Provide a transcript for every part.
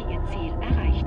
Sie Ihr Ziel erreicht.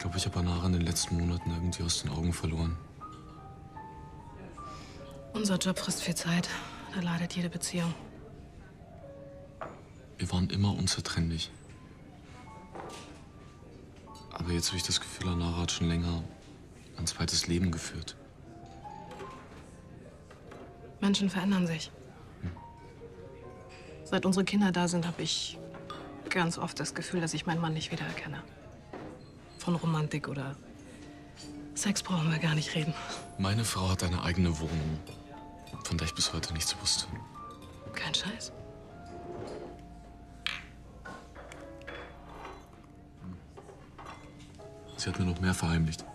Ich glaube, ich habe Anara in den letzten Monaten irgendwie aus den Augen verloren. Unser Job frisst viel Zeit. Da leidet jede Beziehung. Wir waren immer unzertrennlich. Aber jetzt habe ich das Gefühl, Anara hat schon länger ein zweites Leben geführt. Menschen verändern sich. Seit unsere Kinder da sind, habe ich ganz oft das Gefühl, dass ich meinen Mann nicht wiedererkenne. Von Romantik oder Sex brauchen wir gar nicht reden. Meine Frau hat eine eigene Wohnung, von der ich bis heute nichts wusste. Kein Scheiß. Sie hat mir noch mehr verheimlicht.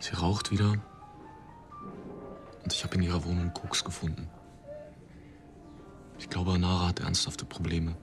Sie raucht wieder. Und ich habe in ihrer Wohnung Koks gefunden. Ich glaube, Anara hat ernsthafte Probleme.